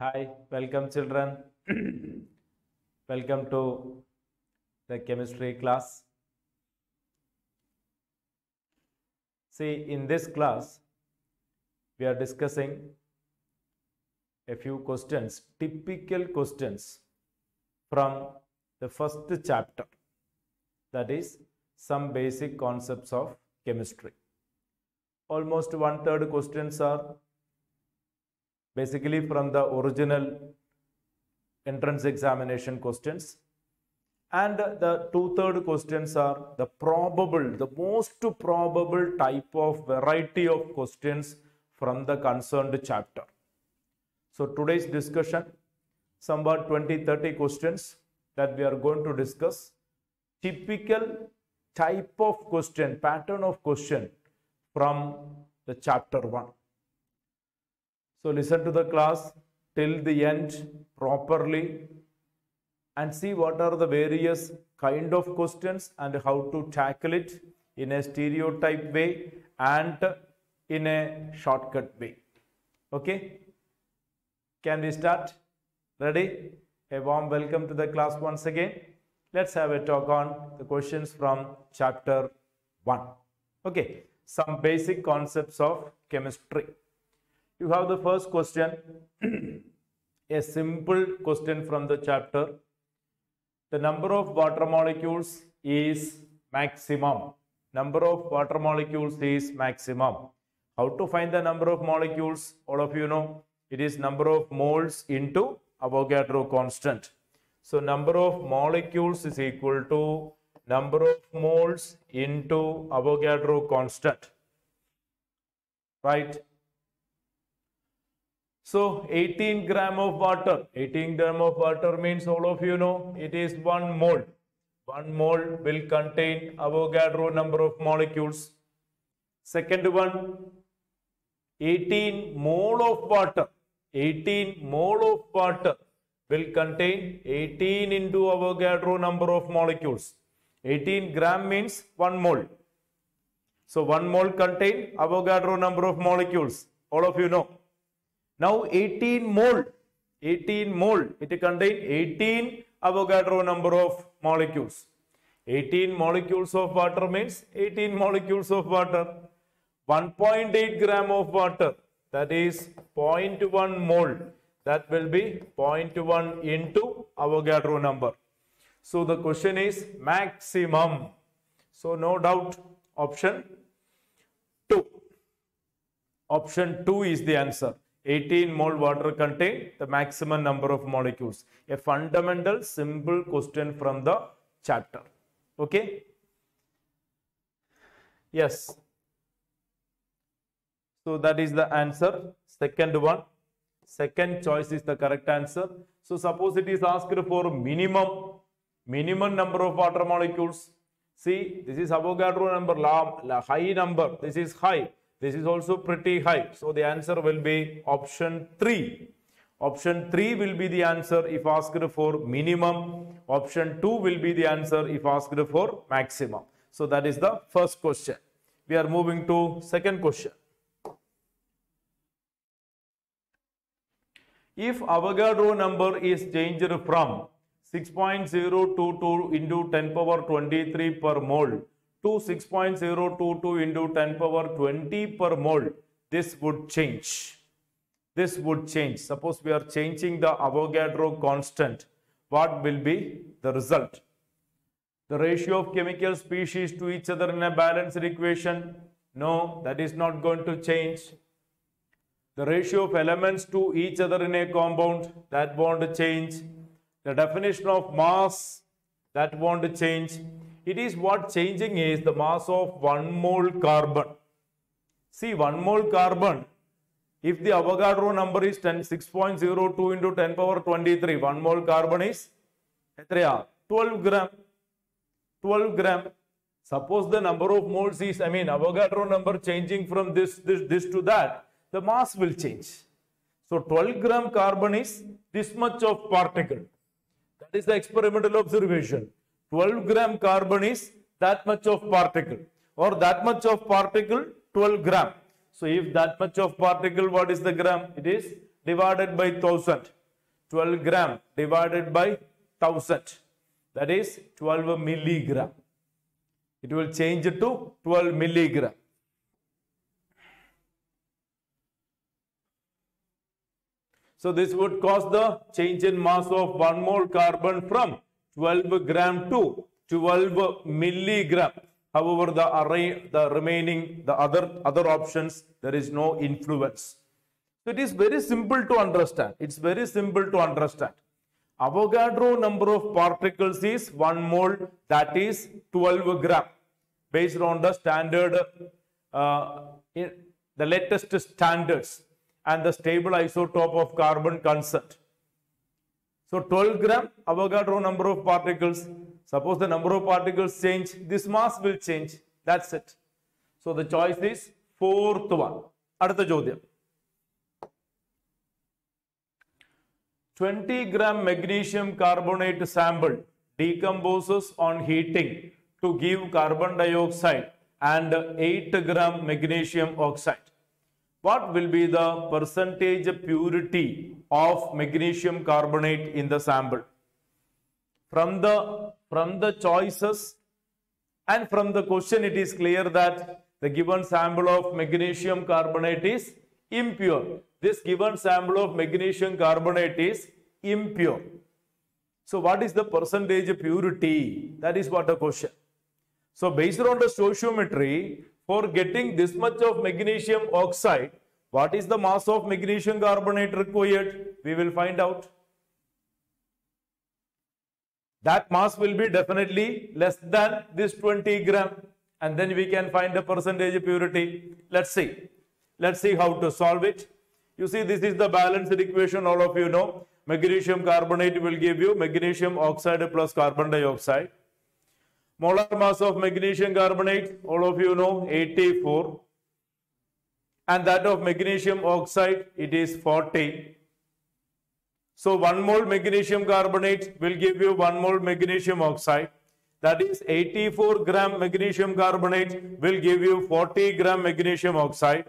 Hi, welcome children. welcome to the chemistry class. See, in this class, we are discussing a few questions, typical questions from the first chapter. That is, some basic concepts of chemistry. Almost one third questions are basically from the original entrance examination questions. And the two-third questions are the probable the most probable type of variety of questions from the concerned chapter. So today's discussion somewhat 20 30 questions that we are going to discuss. Typical type of question pattern of question from the chapter 1 so listen to the class till the end properly and see what are the various kind of questions and how to tackle it in a stereotype way and in a shortcut way. Okay? Can we start? Ready? A warm welcome to the class once again. Let's have a talk on the questions from chapter 1. Okay, some basic concepts of chemistry you have the first question. A simple question from the chapter. The number of water molecules is maximum. Number of water molecules is maximum. How to find the number of molecules? All of you know it is number of moles into avogadro constant. So number of molecules is equal to number of moles into avogadro constant. Right so 18 gram of water, 18 gram of water means all of you know it is one mole. One mole will contain Avogadro number of molecules. Second one, 18 mole of water, 18 mole of water will contain 18 into Avogadro number of molecules. 18 gram means one mole. So one mole contain Avogadro number of molecules. All of you know. Now 18 mole, 18 mole, it contain 18 Avogadro number of molecules. 18 molecules of water means 18 molecules of water. 1.8 gram of water, that is 0.1 mole. That will be 0.1 into Avogadro number. So the question is maximum. So no doubt option 2. Option 2 is the answer. 18 mole water contain the maximum number of molecules. A fundamental simple question from the chapter. Okay. Yes. So that is the answer. Second one. Second choice is the correct answer. So suppose it is asked for minimum, minimum number of water molecules. See, this is Avogadro number, high number. This is high. This is also pretty high. So the answer will be option 3. Option 3 will be the answer if asked for minimum. Option 2 will be the answer if asked for maximum. So that is the first question. We are moving to second question. If Avogadro number is changed from 6.022 into 10 power 23 per mole to 6.022 into 10 power 20 per mole, this would change. This would change. Suppose we are changing the Avogadro constant. What will be the result? The ratio of chemical species to each other in a balanced equation? No, that is not going to change. The ratio of elements to each other in a compound? That won't change. The definition of mass? That won't change it is what changing is the mass of 1 mole carbon. See 1 mole carbon, if the Avogadro number is 10, 6.02 into 10 power 23, 1 mole carbon is 12 gram. 12 gram. Suppose the number of moles is, I mean Avogadro number changing from this, this, this to that, the mass will change. So 12 gram carbon is this much of particle. That is the experimental observation. 12 gram carbon is that much of particle or that much of particle 12 gram. So if that much of particle, what is the gram? It is divided by 1000. 12 gram divided by 1000. That is 12 milligram. It will change to 12 milligram. So this would cause the change in mass of 1 mole carbon from 12 gram to 12 milligram. However, the array, the remaining, the other, other options, there is no influence. So it is very simple to understand. It's very simple to understand. Avogadro number of particles is 1 mole, that is 12 gram, based on the standard, uh, the latest standards and the stable isotope of carbon consent. So 12 gram Avogadro number of particles. Suppose the number of particles change, this mass will change. That's it. So the choice is fourth one. അടുത്ത ചോദ്യം 20 gram magnesium carbonate sample decomposes on heating to give carbon dioxide and 8 gram magnesium oxide. what will be the percentage purity of magnesium carbonate in the sample? From the from the choices and from the question, it is clear that the given sample of magnesium carbonate is impure. This given sample of magnesium carbonate is impure. So, what is the percentage purity? That is what the question. So, based on the stoichiometry, for getting this much of magnesium oxide, what is the mass of magnesium carbonate required? We will find out. That mass will be definitely less than this 20 gram. And then we can find the percentage purity. Let's see. Let's see how to solve it. You see, this is the balanced equation, all of you know. Magnesium carbonate will give you magnesium oxide plus carbon dioxide. Molar mass of magnesium carbonate, all of you know, 84. And that of magnesium oxide, it is 40. So 1 mole magnesium carbonate will give you 1 mole magnesium oxide. That is 84 gram magnesium carbonate will give you 40 gram magnesium oxide.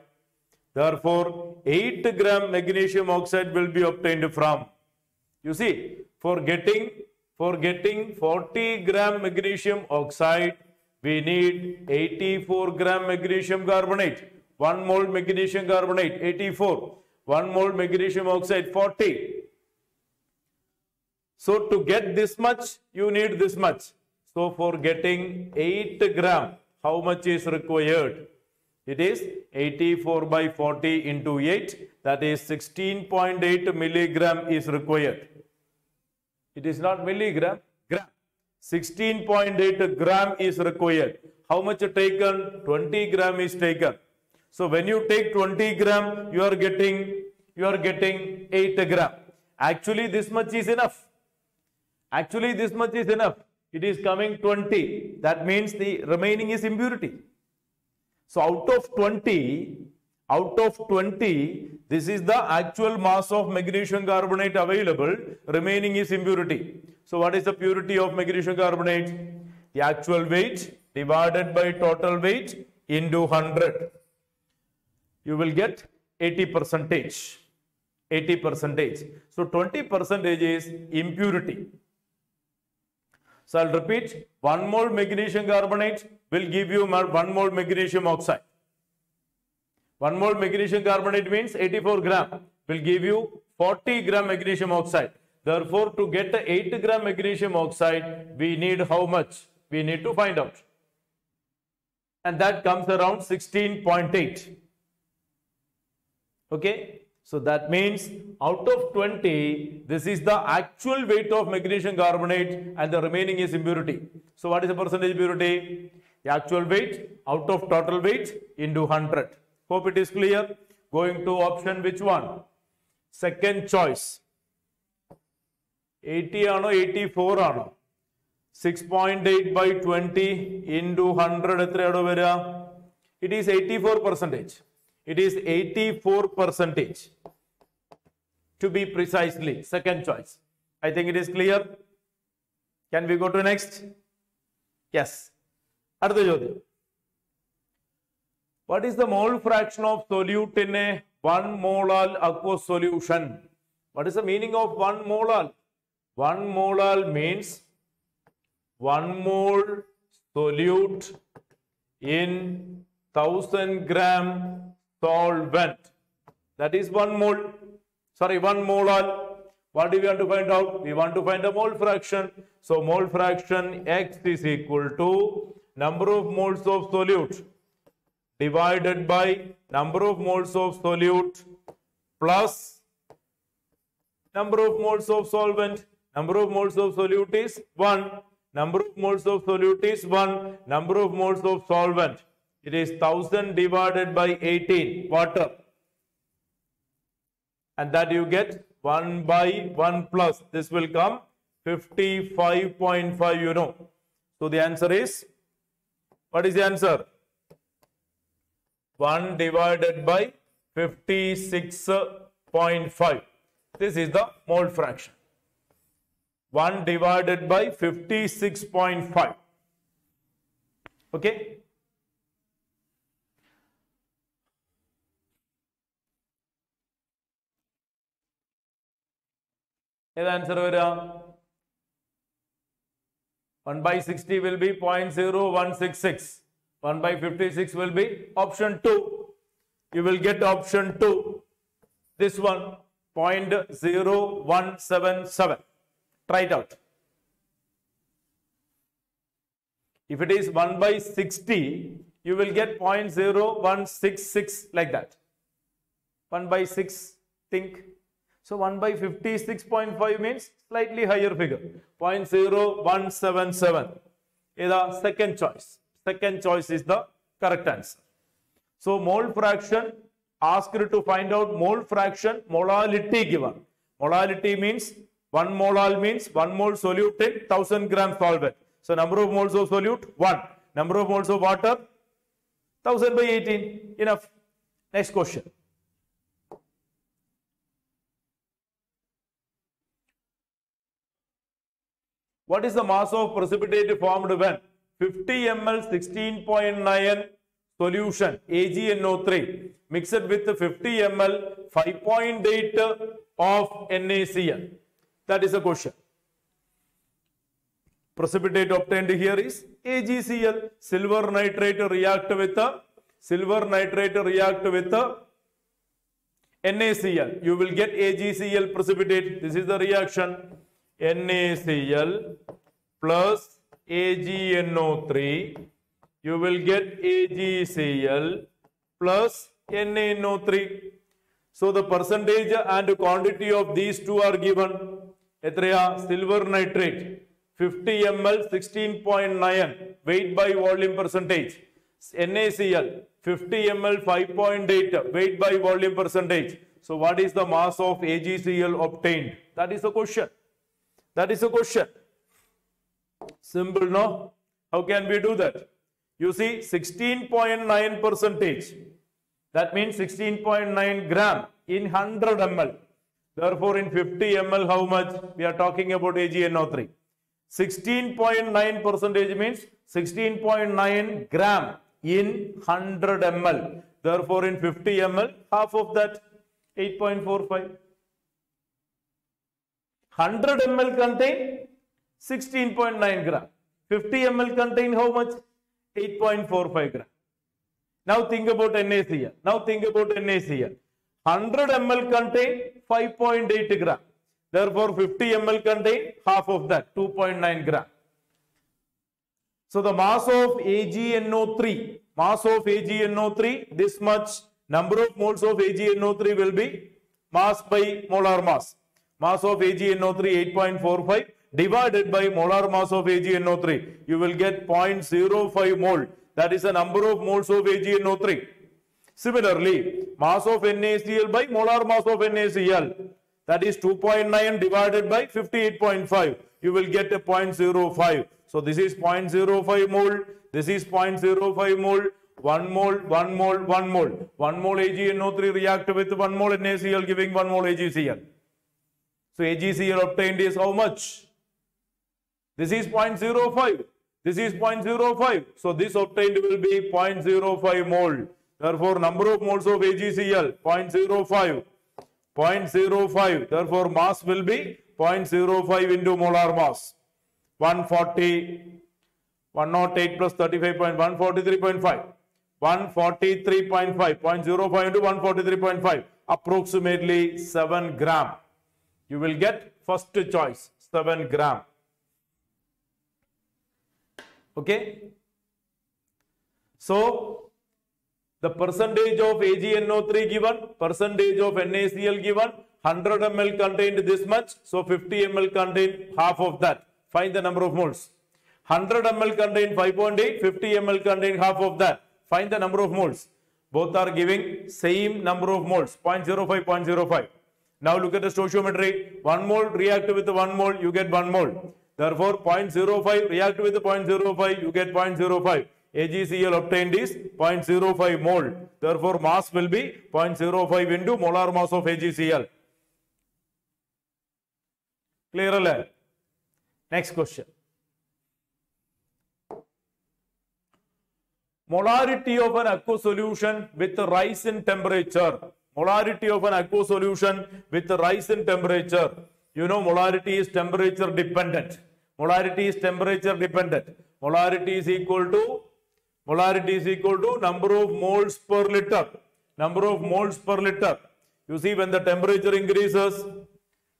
Therefore, 8 gram magnesium oxide will be obtained from. You see, for getting for getting 40 gram magnesium oxide, we need 84 gram magnesium carbonate. 1 mole magnesium carbonate, 84. 1 mole magnesium oxide, 40. So to get this much, you need this much. So for getting 8 gram, how much is required? It is 84 by 40 into 8. That is 16.8 milligram is required. It is not milligram, gram. 16.8 gram is required. How much taken? 20 gram is taken. So when you take 20 gram, you are getting you are getting 8 gram. Actually, this much is enough. Actually, this much is enough. It is coming 20. That means the remaining is impurity. So out of 20, out of 20, this is the actual mass of magnesium carbonate available. Remaining is impurity. So what is the purity of magnesium carbonate? The actual weight divided by total weight into 100. You will get 80 percentage. 80 percentage. So 20 percentage is impurity. So I'll repeat, 1 mole magnesium carbonate will give you 1 mole magnesium oxide. 1 mole magnesium carbonate means 84 gram will give you 40 gram magnesium oxide. Therefore, to get the 8 gram magnesium oxide, we need how much? We need to find out. And that comes around 16.8. Okay. So that means out of 20, this is the actual weight of magnesium carbonate and the remaining is impurity. So what is the percentage purity? The actual weight out of total weight into 100 Hope it is clear. Going to option which one? Second choice. 80 ആണോ 84 ആണോ 6.8 by 20 into 100 എത്രയാണോ വരിക it is 84 percentage it is 84 percentage to be precisely second choice i think it is clear can we go to next yes അടുത്ത ചോദ്യം what is the mole fraction of solute in a 1 molal aqueous solution? What is the meaning of 1 molal? 1 molal means 1 mole solute in 1000 gram solvent. That is 1 mole. Sorry, 1 molal. What do we want to find out? We want to find the mole fraction. So mole fraction X is equal to number of moles of solute divided by number of moles of solute plus number of moles of solvent. Number of moles of solute is 1. Number of moles of solute is 1. Number of moles of solvent. It is 1000 divided by 18 water. And that you get 1 by 1 plus. This will come 55.5 you know. So the answer is, what is the answer? 1 divided by 56.5. This is the mole fraction. 1 divided by 56.5. Okay. ഏത് answer വരിക one by sixty will be point zero one six six 1 by 56 will be option 2. You will get option 2. This one, 0.0177. Try it out. If it is 1 by 60, you will get 0.0166 like that. 1 by 6, think. So 1 by 56.5 means slightly higher figure. 0.0177 is our second choice. Second choice is the correct answer. So mole fraction, asked to find out mole fraction, molality given. Molality means 1 molal means 1 mole solute in 1000 gram solvent. So number of moles of solute, 1. Number of moles of water, 1000 by 18. Enough. Next question. What is the mass of precipitate formed when 50 ml 16.9 solution AgNO3 mixed with 50 ml 5.8 of NaCl? That is a question. Precipitate obtained here is AgCl. Silver nitrate react with the silver nitrate react with the NaCl. You will get AgCl precipitate. This is the reaction. NaCl plus AgNO3, you will get AgCl plus NaNO3. So the percentage and quantity of these two are given. Etraya silver nitrate 50 ml 16.9 weight by volume percentage. NaCl 50 ml 5.8 weight by volume percentage. So what is the mass of AgCl obtained? That is the question. That is the question. Simple, no? How can we do that? You see, 16.9 percentage. That means 16.9 gram in 100 ml. Therefore, in 50 ml, how much? We are talking about AgNO3. 16.9 percentage means 16.9 gram in 100 ml. Therefore, in 50 ml, half of that 8.45. 100 ml contain 16.9 gram. 50 ml contain how much? 8.45 gram. Now think about NaCl. Now think about NaCl. 100 ml contain 5.8 gram. Therefore, 50 ml contain half of that, 2.9 gram. So the mass of AgNO3, mass of AgNO3, this much number of moles of AgNO3 will be mass by molar mass. Mass of AgNO3 8.45 divided by molar mass of AgNO3. You will get 0.05 mole. That is the number of moles of AgNO3. Similarly, mass of NaCl by molar mass of NaCl. That is 2.9 divided by 58.5. You will get a 0.05. So this is 0.05 mole. This is 0.05 mole. 1 mole, 1 mole, 1 mole. 1 mole AgNO3 react with 1 mole NaCl giving 1 mole AgCl. So AgCl obtained is how much? This is 0.05. This is 0.05. So this obtained will be 0.05 mole. Therefore, number of moles of AgCl 0.05. 0.05. Therefore, mass will be 0.05 into molar mass. 140, 108 plus 35.1, 143.5. 143.5, 0.05 into 143.5, approximately 7 gram. You will get first choice, 7 gram. Okay. So, the percentage of AgNO3 given, percentage of NaCl given, 100 ml contained this much, so 50 ml contained half of that. Find the number of moles. 100 ml contained 5.8, 50 ml contained half of that. Find the number of moles. Both are giving same number of moles, 0.05, 0.05. Now look at the stoichiometry. 1 mole react with 1 mole, you get 1 mole. Therefore, 0.05 react with 0.05, you get 0.05. AgCl obtained is 0.05 mole. Therefore, mass will be 0.05 into molar mass of AgCl. Clear all? Next question. Molarity of an aqueous solution with rise in temperature. Molarity of an aqueous solution with rise in temperature. You know molarity is temperature dependent. Molarity is temperature dependent. Molarity is equal to molarity is equal to number of moles per liter. Number of moles per liter. You see when the temperature increases,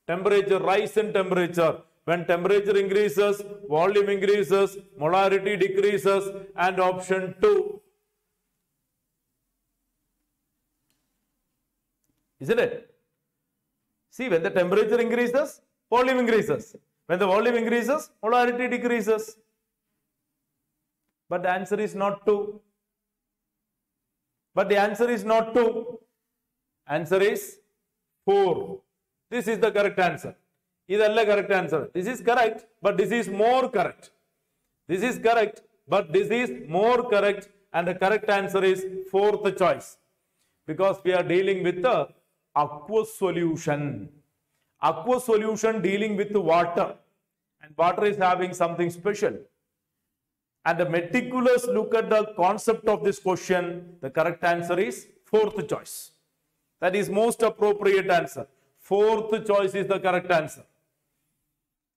temperature rise in temperature. When temperature increases, volume increases, molarity decreases, and option 2. Isn't it? See, when the temperature increases, volume increases. When the volume increases, molarity decreases. But the answer is not 2. But the answer is not 2. Answer is 4. This is the correct answer. This is a correct answer. This is correct, but this is more correct. This is correct, but this is more correct. And the correct answer is 4th choice. Because we are dealing with the aqueous solution. Aqueous solution dealing with water. And water is having something special. And a meticulous look at the concept of this question, the correct answer is fourth choice. That is most appropriate answer. Fourth choice is the correct answer.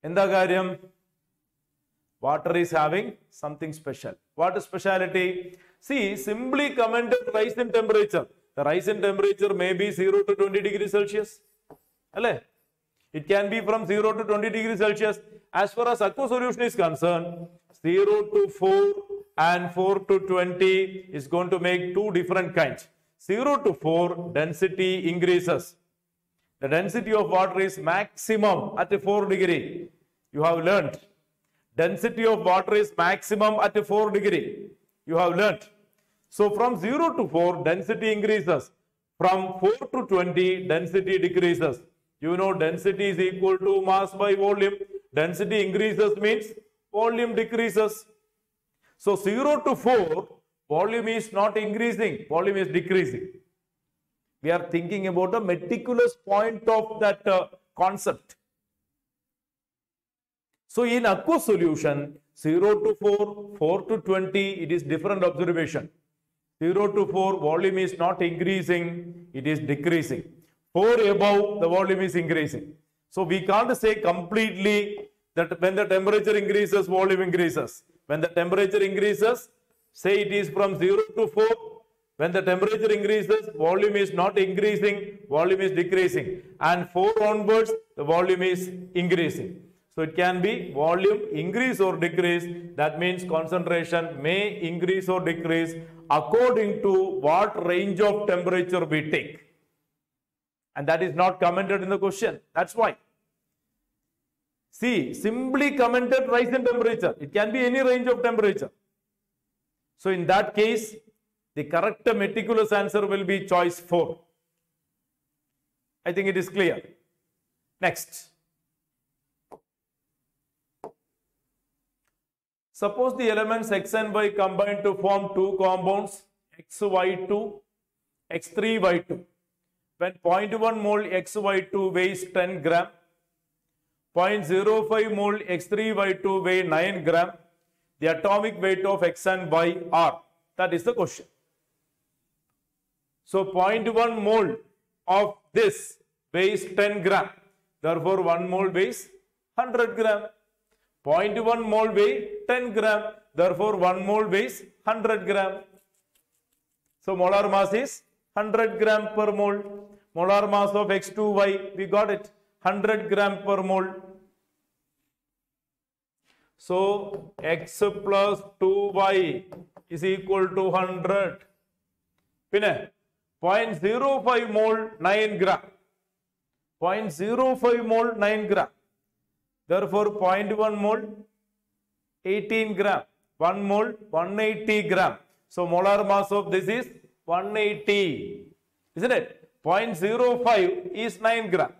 In the Garyam, water is having something special. What is speciality? See, simply commended rise in temperature. The rise in temperature may be 0 to 20 degrees Celsius. Right? It can be from 0 to 20 degrees Celsius. As far as aqua solution is concerned, 0 to 4 and 4 to 20 is going to make two different kinds. 0 to 4 density increases. The density of water is maximum at 4 degree. You have learnt. Density of water is maximum at 4 degree. You have learnt. So from 0 to 4, density increases. From 4 to 20, density decreases. You know density is equal to mass by volume. Density increases means volume decreases. So 0 to 4, volume is not increasing, volume is decreasing we are thinking about a meticulous point of that uh, concept. So in aqueous solution, 0 to 4, 4 to 20, it is different observation. 0 to 4, volume is not increasing, it is decreasing. 4 above, the volume is increasing. So we can't say completely that when the temperature increases, volume increases. When the temperature increases, say it is from 0 to 4, when the temperature increases, volume is not increasing, volume is decreasing. And 4 onwards, the volume is increasing. So it can be volume increase or decrease. That means concentration may increase or decrease according to what range of temperature we take. And that is not commented in the question. That's why. See, simply commented rise in temperature. It can be any range of temperature. So in that case, the correct meticulous answer will be choice 4. I think it is clear. Next. Suppose the elements X and Y combine to form two compounds XY2, X3Y2. When 0.1 mole XY2 weighs 10 gram, 0.05 mole X3Y2 weigh 9 gram, the atomic weight of X and Y are. That is the question. So 0.1 mole of this weighs 10 gram. Therefore 1 mole weighs 100 gram. 0.1 mole weigh 10 gram. Therefore, 1 mole weighs 100 gram. So, molar mass is 100 gram per mole. Molar mass of X2Y, we got it, 100 gram per mole. So, X plus 2Y is equal to 100. Pinna, 0.05 mole 9 gram. 0.05 mole 9 gram. Therefore, 0.1 mole 18 gram. 1 mole, 180 gram. So molar mass of this is 180. Isn't it? 0.05 is 9 gram.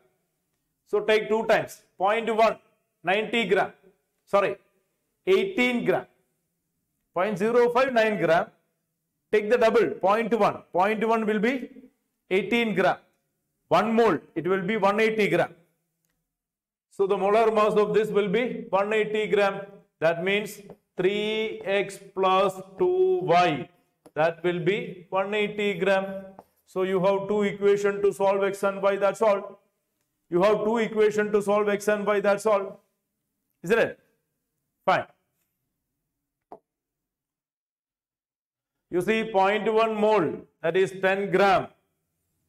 So take 2 times. 0.1, 90 gram. Sorry, 18 gram. 0.05, 9 gram. Take the double, 0.1. 0.1 will be 18 gram. 1 mole, it will be 180 gram. So the molar mass of this will be 180 gram that means 3x plus 2y that will be 180 gram so you have two equation to solve x and y that's all you have two equation to solve x and y that's all isn't it fine You see 0.1 mole that is 10 gram.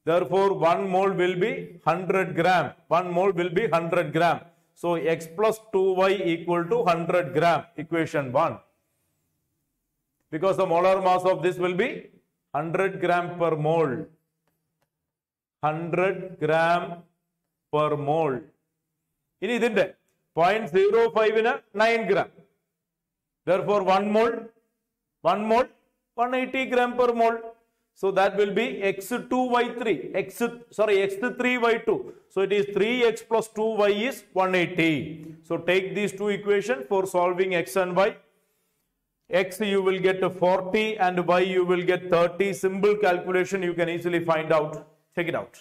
Therefore 1 mole will be 100 gram. 1 mole will be 100 gram. So x plus 2y equal to 100 gram equation 1. Because the molar mass of this will be 100 gram per mole. 100 gram per mole. ഇനി ഇതിന്റെ point zero ഫൈവിന് nine gram therefore 1 mole 1 mole 180 gram per mole So that will be x2 by 3, x, sorry, x3 by 2. So it is 3x plus 2y is 180. So take these two equations for solving x and y. x you will get 40 and y you will get 30. Simple calculation you can easily find out. Check it out.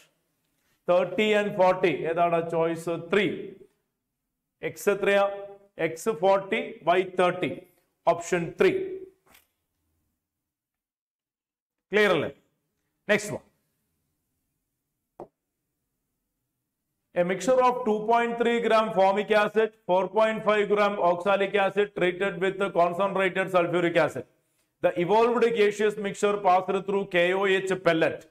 30 and 40. Edada choice 3. x 3, x 40, y 30. Option 3. Clear Next one. A mixture of 2.3 gram formic acid, 4.5 gram oxalic acid treated with concentrated sulfuric acid. The evolved gaseous mixture passed through KOH pellet.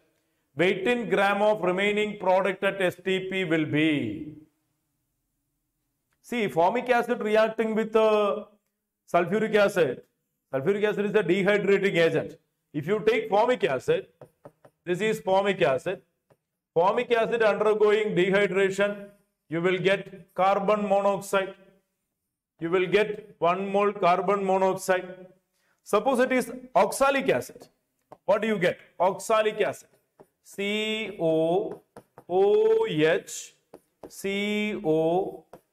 Weight in gram of remaining product at STP will be. See, formic acid reacting with uh, sulfuric acid. Sulfuric acid is a dehydrating agent. If you take formic acid, this is formic acid. Formic acid undergoing dehydration, you will get carbon monoxide. You will get 1 mole carbon monoxide. Suppose it is oxalic acid. What do you get? Oxalic acid. COOH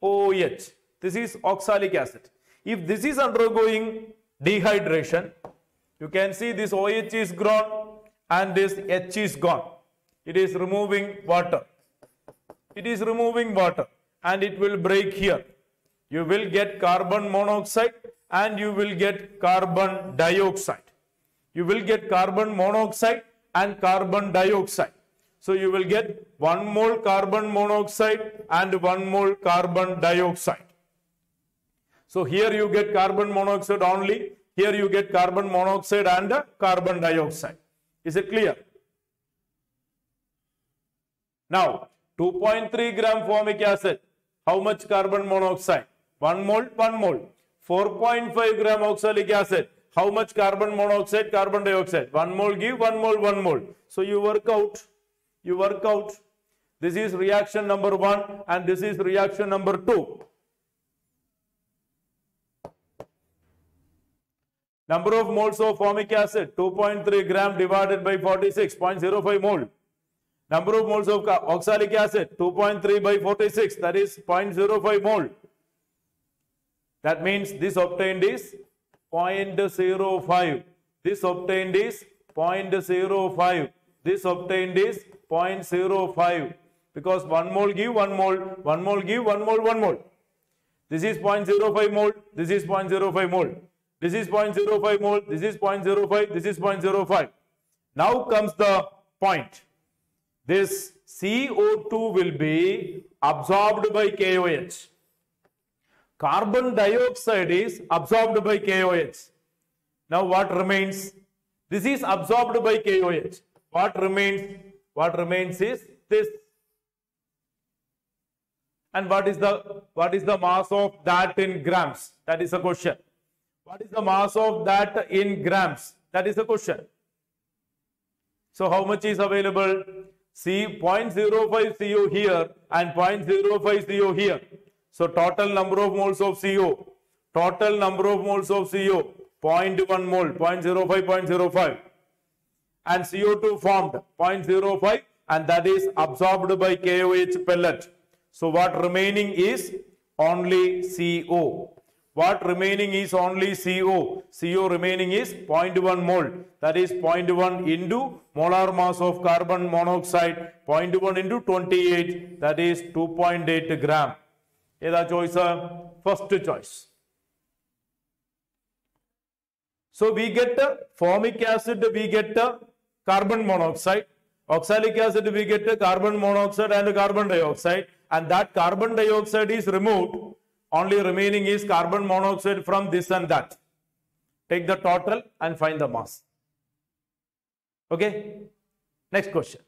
COOH. This is oxalic acid. If this is undergoing dehydration, you can see this OH is gone and this H is gone. It is removing water. It is removing water and it will break here. You will get carbon monoxide and you will get carbon dioxide. You will get carbon monoxide and carbon dioxide. So you will get 1 mole carbon monoxide and 1 mole carbon dioxide. So here you get carbon monoxide only. Here you get carbon monoxide and carbon dioxide. Is it clear? Now 2.3 gram formic acid. How much carbon monoxide? 1 mole, 1 mole. 4.5 gram oxalic acid. How much carbon monoxide, carbon dioxide? 1 mole give 1 mole, 1 mole. So you work out. You work out. This is reaction number 1 and this is reaction number 2. Number of moles of formic acid 2.3 gram divided by 46.05 mole. Number of moles of oxalic acid 2.3 by 46 that is 0.05 mole. That means this obtained is 0.05. This obtained is 0.05. This obtained is 0.05. Because 1 mole give 1 mole, 1 mole give 1 mole, 1 mole. This is 0.05 mole, this is 0.05 mole. This is 0.05 mole, this is 0.05, this is 0.05. Now comes the point. This CO2 will be absorbed by KOH. Carbon dioxide is absorbed by KOH. Now what remains? This is absorbed by KOH. What remains? What remains is this. And what is the what is the mass of that in grams? That is a question. What is the mass of that in grams? That is the question. So how much is available? See 0.05 CO here and 0.05 CO here. So total number of moles of CO. Total number of moles of CO. 0.1 mole, 0.05, 0.05. And CO2 formed 0.05 and that is absorbed by KOH pellet. So what remaining is only CO. What remaining is only CO. CO remaining is 0.1 mole. That is 0.1 into molar mass of carbon monoxide. 0.1 into 28. That is 2.8 gram. Either choice, first choice. So we get the formic acid, we get the carbon monoxide. Oxalic acid, we get the carbon monoxide and carbon dioxide. And that carbon dioxide is removed only remaining is carbon monoxide from this and that. Take the total and find the mass. Okay. Next question.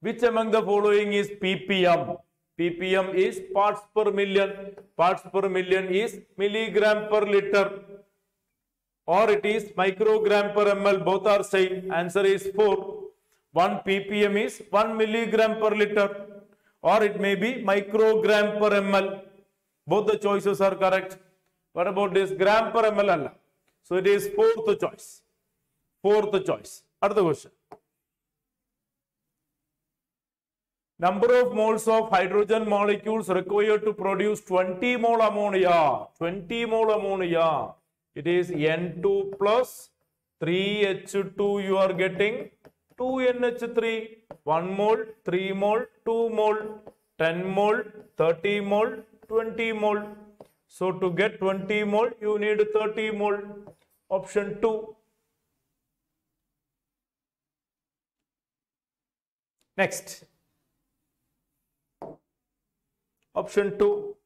Which among the following is ppm? ppm is parts per million. Parts per million is milligram per liter. Or it is microgram per ml. Both are same. Answer is 4. 1 ppm is 1 milligram per liter or it may be microgram per ml. Both the choices are correct. What about this gram per ml? So it is fourth choice. Fourth choice. Another question. Number of moles of hydrogen molecules required to produce 20 mole ammonia. 20 mole ammonia. It is N2 plus 3H2 you are getting 2NH3. 1 mole, 3 mole, 2 mole, 10 mole, 30 mole, 20 mole. So to get 20 mole you need 30 mole. Option 2. Next. Option 2.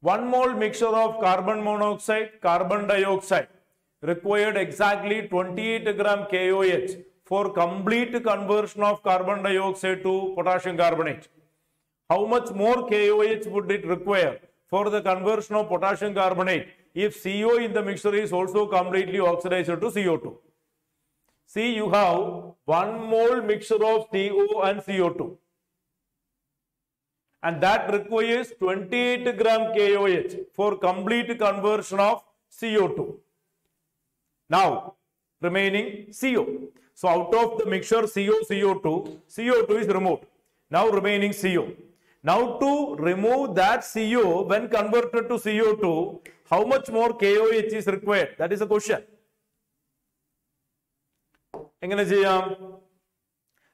1 mole mixture of carbon monoxide, carbon dioxide required exactly 28 gram KOH for complete conversion of carbon dioxide to potassium carbonate. How much more KOH would it require for the conversion of potassium carbonate if CO in the mixture is also completely oxidized to CO2? See, you have 1 mole mixture of CO and CO2 and that requires 28 gram KOH for complete conversion of CO2. Now, remaining CO. So out of the mixture CO, CO2, CO2 is removed. Now remaining CO. Now to remove that CO when converted to CO2, how much more KOH is required? That is the question.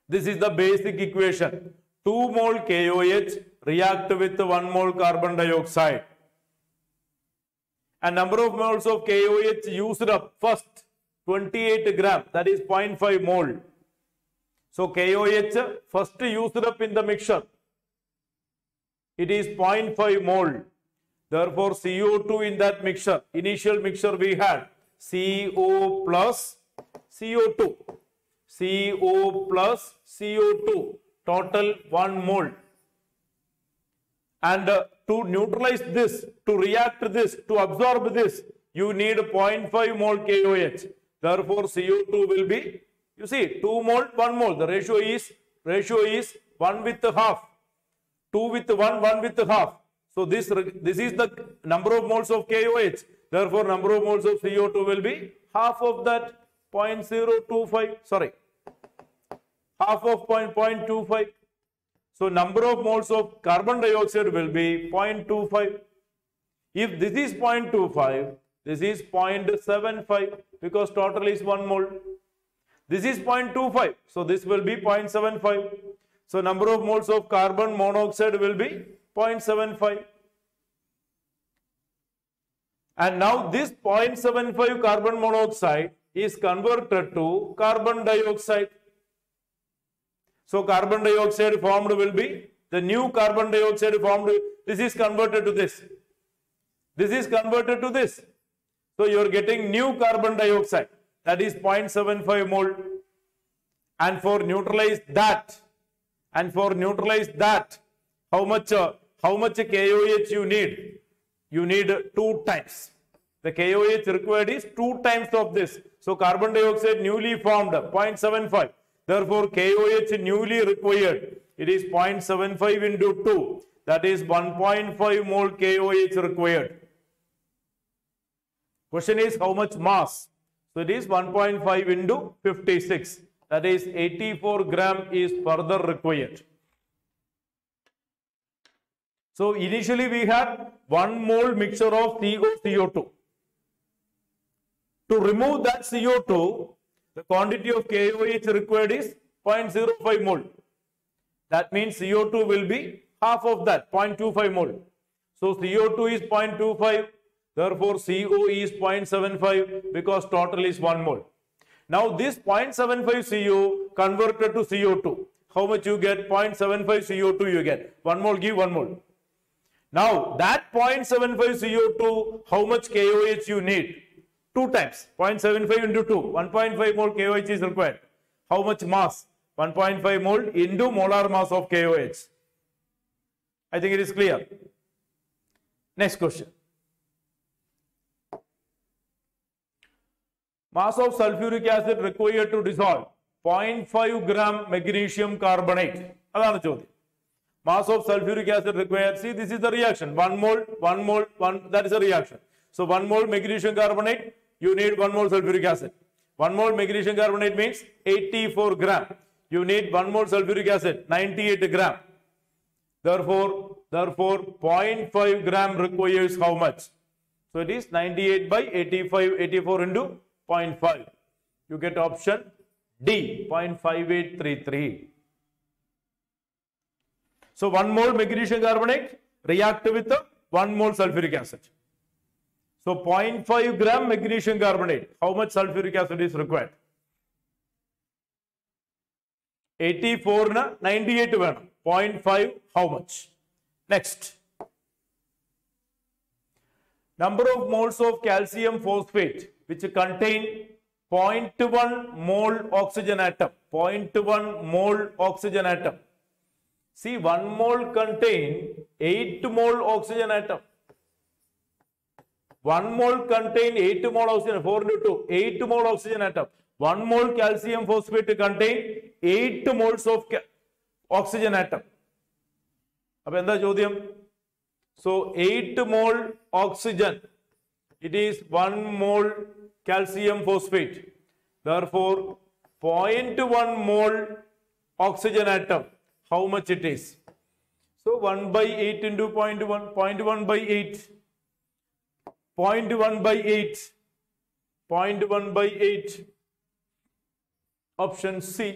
This is the basic equation. 2 mole KOH react with 1 mole carbon dioxide. And number of moles of KOH used up first 28 gram that is 0.5 mole. So KOH first used up in the mixture. It is 0.5 mole. Therefore CO2 in that mixture, initial mixture we had CO plus CO2. CO plus CO2 total 1 mole. And uh, to neutralize this, to react this, to absorb this, you need 0.5 mole KOH. Therefore, CO2 will be, you see, 2 mole, 1 mole. The ratio is, ratio is 1 with half. 2 with 1, 1 with half. So this, this is the number of moles of KOH. Therefore, number of moles of CO2 will be half of that 0.025, sorry, half of 0.25. So number of moles of carbon dioxide will be 0.25. If this is 0.25, this is 0.75 because total is 1 mole. This is 0.25, so this will be 0.75. So number of moles of carbon monoxide will be 0.75. And now this 0.75 carbon monoxide is converted to carbon dioxide. So carbon dioxide formed will be the new carbon dioxide formed. This is converted to this. This is converted to this. So you are getting new carbon dioxide that is 0.75 mole. And for neutralize that, and for neutralize that, how much uh, how much KOH you need? You need two times. The KOH required is two times of this. So carbon dioxide newly formed 0.75. Therefore KOH newly required it is 0.75 into 2 that is 1.5 mole KOH required. Question is how much mass? So it is 1.5 into 56 that is 84 gram is further required. So initially we had 1 mole mixture of CO, CO2. To remove that CO2, the quantity of KOH required is 0.05 mole. That means CO2 will be half of that, 0.25 mole. So CO2 is 0.25, therefore CO is 0.75 because total is 1 mole. Now this 0.75 CO converted to CO2. How much you get? 0.75 CO2 you get. 1 mole give 1 mole. Now that 0.75 CO2, how much KOH you need? Two times. 0.75 into 2. 1.5 mole KOH is required. How much mass? 1.5 mole into molar mass of KOH. I think it is clear. Next question. Mass of sulfuric acid required to dissolve 0.5 gram magnesium carbonate. അതാണ് ചോദ്യം mass of sulfuric acid required. See, this is the reaction. One mole, one mole, one. That is a reaction. So one mole magnesium carbonate, you need one mole sulfuric acid. One mole magnesium carbonate means 84 gram. You need one mole sulfuric acid, 98 gram. Therefore, therefore, 0.5 gram requires how much? So it is 98 by 85, 84 into 0.5. You get option D, 0.5833. So 1 mole magnesium carbonate react with the 1 mole sulfuric acid. So 0.5 gram magnesium carbonate. How much sulfuric acid is required? 84 na 98 വേണം 0.5 how much? Next. Number of moles of calcium phosphate which contain 0.1 mole oxygen atom. 0.1 mole oxygen atom. See, 1 mole contain 8 mole oxygen atom. 1 mole contain 8 mole oxygen, 4 into 2, 8 mole oxygen atom. 1 mole calcium phosphate contain 8 moles of ca- oxygen atom. അപ്പൊ എന്താ ചോദ്യം so eight mall oxygen it is one mole calcium phosphate therefore point one mole oxygen atom how much it is so 1 by 8 into 0.1 0.1 by 8 0.1 by 8 0.1 by 8 option c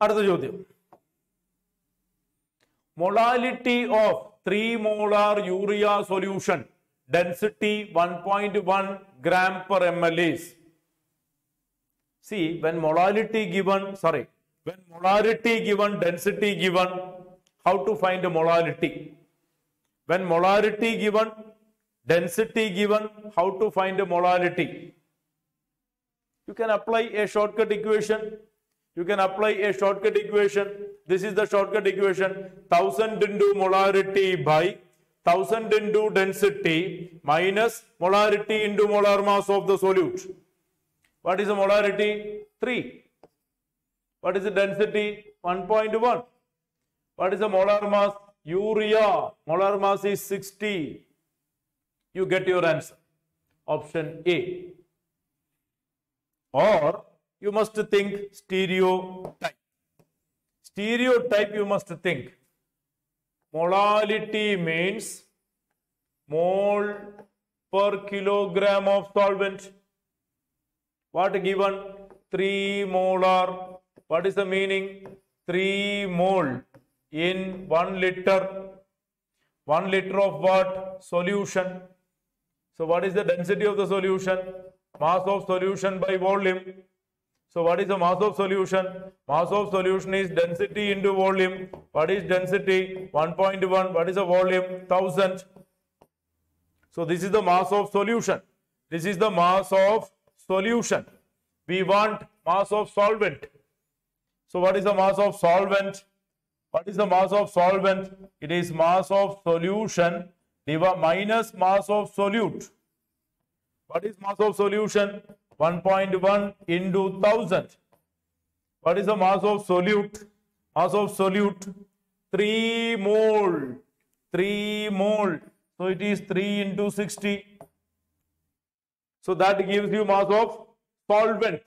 അടുത്ത ചോദ്യം molality of 3 molar urea solution. Density 1.1 gram per ml is. See when molality given sorry when molarity given density given how to find molality when molarity given density given how to find molality you can apply a shortcut equation. You can apply a shortcut equation this is the shortcut equation. 1000 into molarity by 1000 into density minus molarity into molar mass of the solute. What is the molarity? 3 what is the density? 1.1 what is the molar mass? Urea. Molar mass is 60 you get your answer. Option a. Or you must think stereotype stereotype you must think. Molality means mole per kilogram of solvent. What given? 3 molar. What is the meaning? 3 mole in 1 liter. 1 liter of what? Solution. So what is the density of the solution? Mass of solution by volume so what is the mass of solution? Mass of solution is density into volume. What is density? 1.1 what is the volume? 1000 so this is the mass of solution. This is the mass of solution. We want mass of solvent. So what is the mass of solvent? What is the mass of solvent? It is mass of solution minus mass of solute. What is mass of solution? 1.1 into 1000. What is the mass of solute? Mass of solute 3 mole. 3 mole. So it is 3 into 60. So that gives you mass of solvent.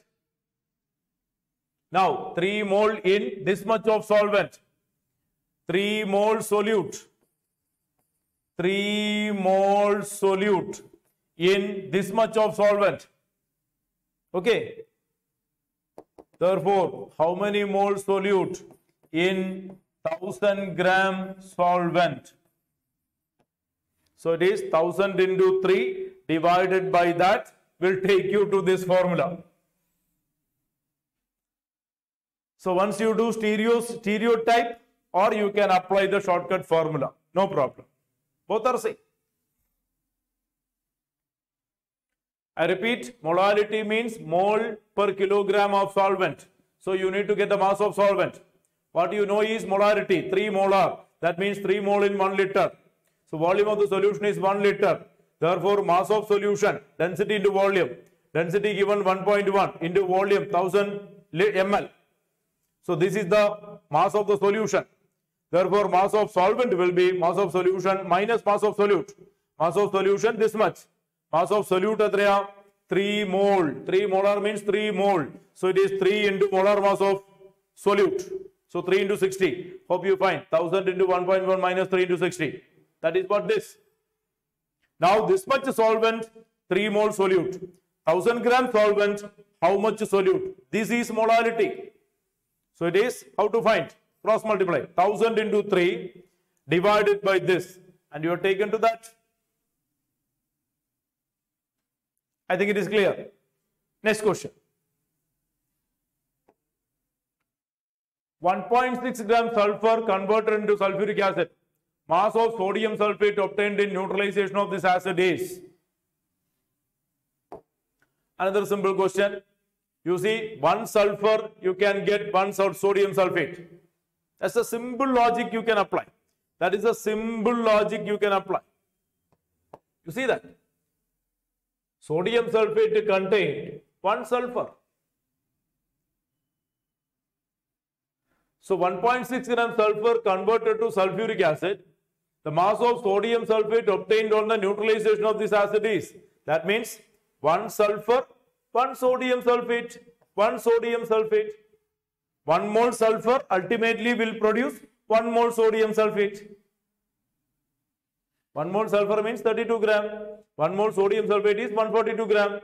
Now, 3 mole in this much of solvent. 3 mole solute. 3 mole solute in this much of solvent. Okay. Therefore, how many mole solute in 1000 gram solvent? So it is 1000 into 3 divided by that will take you to this formula. So once you do stereo stereotype or you can apply the shortcut formula. No problem. Both are same. I repeat, molality means mole per kilogram of solvent. So you need to get the mass of solvent. What you know is molarity, 3 molar. That means 3 mole in 1 liter. So volume of the solution is 1 liter. Therefore, mass of solution, density into volume. Density given 1.1 into volume 1000 ml. So this is the mass of the solution. Therefore, mass of solvent will be mass of solution minus mass of solute. Mass of solution this much. Mass of solute atraya 3 mole. 3 molar means 3 mole. So it is 3 into molar mass of solute. So 3 into 60. Hope you find 1000 into 1.1 minus 3 into 60. That is what this. Now this much solvent 3 mole solute. 1000 gram solvent how much solute? This is molality. So it is how to find cross multiply 1000 into 3 divided by this and you are taken to that. I think it is clear. Next question. 1.6 gram sulfur converted into sulfuric acid. Mass of sodium sulfate obtained in neutralization of this acid is. Another simple question. You see, one sulfur, you can get one sodium sulfate. That's a simple logic you can apply. That is a simple logic you can apply. You see that? Sodium sulfate contained one sulfur. So 1.6 gram sulfur converted to sulfuric acid. The mass of sodium sulfate obtained on the neutralization of this acid is. That means one sulfur, one sodium sulfate, one sodium sulfate. One mole sulfur ultimately will produce one mole sodium sulfate. One mole sulfur means 32 gram. One mole sodium sulfate is 142 gram.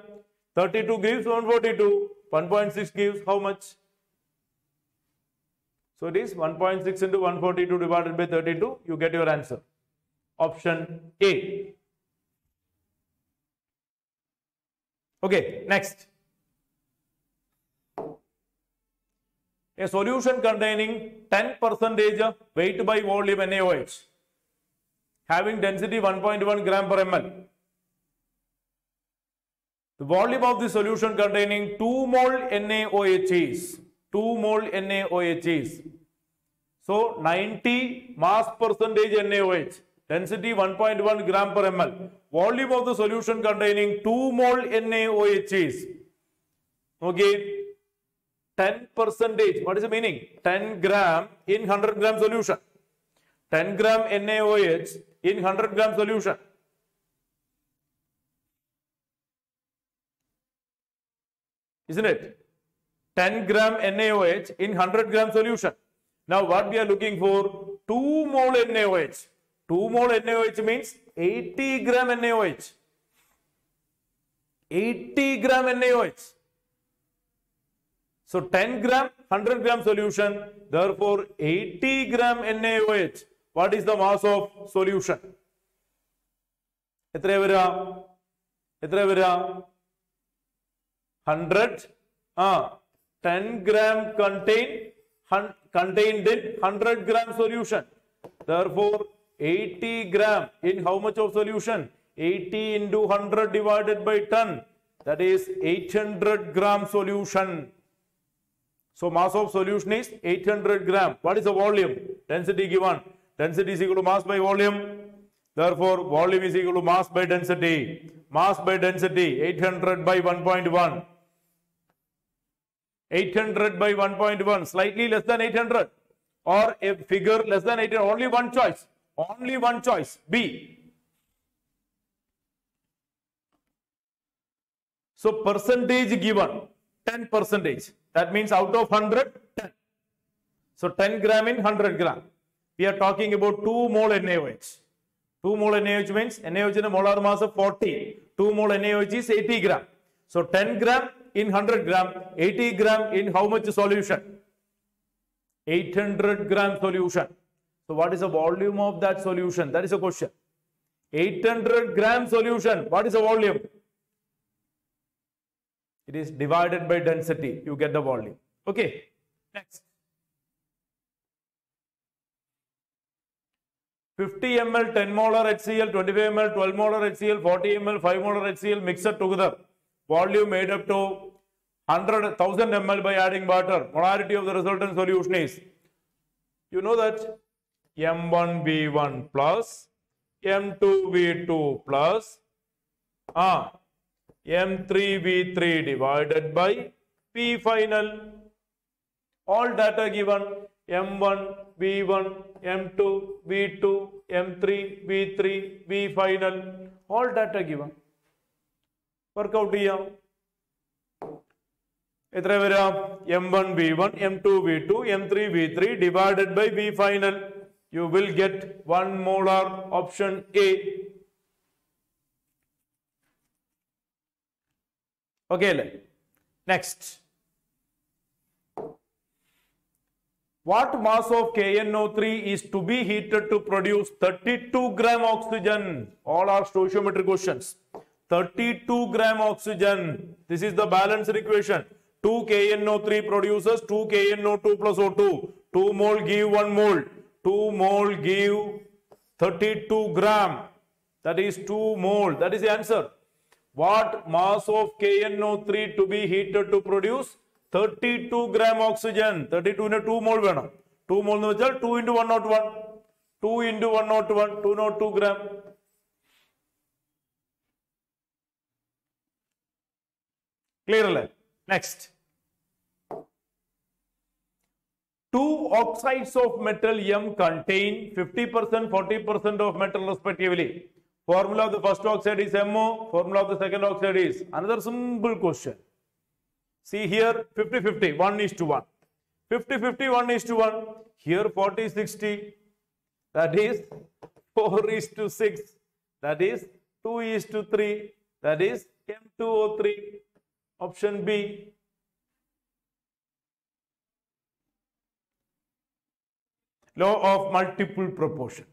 32 gives 142. 1.6 gives how much? So it is 1.6 into 142 divided by 32. You get your answer. Option A. Okay, next. A solution containing 10 percentage of weight by volume NaOH having density 1.1 gram per ml. The volume of the solution containing 2 mole NaOH is 2 mole NaOH is so 90 mass percentage NaOH density 1.1 gram per ml. Volume of the solution containing 2 mole NaOH is okay 10 percentage. What is the meaning? 10 gram in 100 gram solution. 10 gram NaOH in 100 gram solution. Isn't it? 10 gram NaOH in 100 gram solution. Now what we are looking for? 2 mole NaOH. 2 mole NaOH means 80 gram NaOH. 80 gram NaOH. So 10 gram, 100 gram solution. Therefore, 80 gram NaOH. What is the mass of solution? എത്ര വരിക എത്ര വരിക hundred ആ ten gram contain contained in 100 gram solution. Therefore, 80 gram in how much of solution? 80 into 100 divided by 10. That is 800 gram solution. So mass of solution is 800 gram. What is the volume? Density given. Density is equal to mass by volume. Therefore, volume is equal to mass by density. Mass by density 800 by 1.1. 800 by 1.1, slightly less than 800 or a figure less than 800. Only one choice. Only one choice. B. So percentage given 10 percentage. That means out of 100, 10. So 10 gram in 100 gram. We are talking about 2 mole NaOH. 2 mole NaOH means NaOH in a molar mass of 40. 2 mole NaOH is 80 gram. So 10 gram in 100 gram, 80 gram in how much solution? 800 gram solution. So what is the volume of that solution? That is a question. 800 gram solution. What is the volume? It is divided by density. You get the volume. Okay. Next. 50 ml 10 molar HCl, 25 ml 12 molar HCl, 40 ml 5 molar HCl mixed together. Volume made up to 100 1000 ml by adding water. Molarity of the resultant solution is you know that M1V1 plus M2V2 plus ah, M3V3 divided by P final. All data given M1, V1, M2, V2, M3, V3, V final. All data given. Workout ചെയ്യാം എത്ര വരാം M one V one M to V two M three V three divided by V final you will get one molar option A okay അല്ലേ next What mass of KNO3 is to be heated to produce 32 gram oxygen? All are stoichiometric questions. 32 gram oxygen. This is the balanced equation. 2 KNO3 produces 2 KNO2 plus O2. 2 mole give 1 mole. 2 mole give 32 gram. That is 2 mole. That is the answer. What mass of KNO3 to be heated to produce? 32 gram oxygen. 32 ന് 2 mole വേണം 2 mole എന്ന് വെച്ചാൽ 2 into 101. 2 into 101. 202 gram. Clear അല്ലേ next Two oxides of metal M contain 50%, 40% of metal respectively. Formula of the first oxide is MO, formula of the second oxide is another simple question. See here 50 50, 1 is to 1. 50 50, 1 is to 1. Here 40 60, that is 4 is to 6, that is 2 is to 3, that is M2O3. Option B. Law of multiple proportion